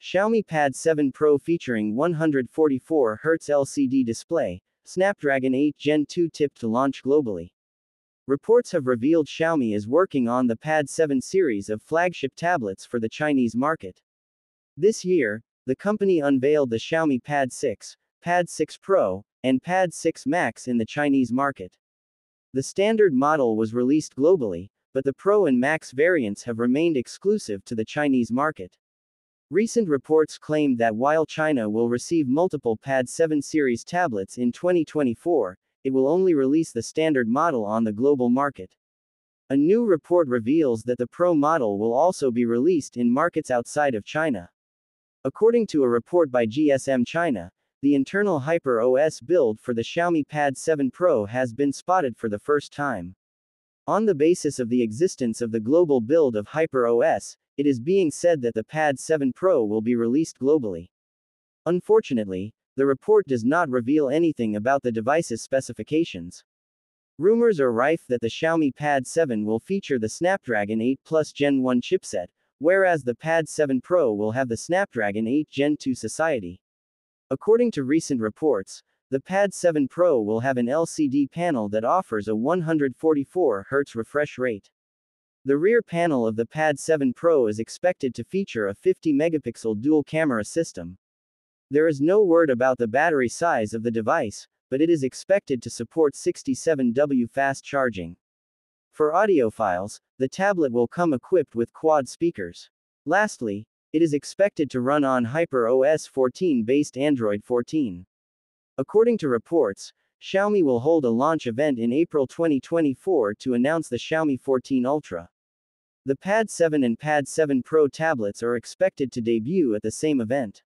Xiaomi Pad 7 Pro featuring 144Hz LCD display, Snapdragon 8 Gen 2 tipped to launch globally. Reports have revealed Xiaomi is working on the Pad 7 series of flagship tablets for the Chinese market. This year, the company unveiled the Xiaomi Pad 6, Pad 6 Pro, and Pad 6 Max in the Chinese market. The standard model was released globally, but the Pro and Max variants have remained exclusive to the Chinese market. Recent reports claimed that while China will receive multiple Pad 7 series tablets in 2024, it will only release the standard model on the global market. A new report reveals that the Pro model will also be released in markets outside of China. According to a report by GSM China, the internal Hyper OS build for the Xiaomi Pad 7 Pro has been spotted for the first time. On the basis of the existence of the global build of Hyper OS, it is being said that the Pad 7 Pro will be released globally. Unfortunately, the report does not reveal anything about the device's specifications. Rumors are rife that the Xiaomi Pad 7 will feature the Snapdragon 8 Plus Gen 1 chipset, whereas the Pad 7 Pro will have the Snapdragon 8 Gen 2 Society. According to recent reports, the Pad 7 Pro will have an LCD panel that offers a 144Hz refresh rate. The rear panel of the Pad 7 Pro is expected to feature a 50 megapixel dual camera system. There is no word about the battery size of the device, but it is expected to support 67W fast charging. For audiophiles, the tablet will come equipped with quad speakers. Lastly, it is expected to run on Hyper OS 14 based Android 14. According to reports, Xiaomi will hold a launch event in April 2024 to announce the Xiaomi 14 Ultra. The Pad 7 and Pad 7 Pro tablets are expected to debut at the same event.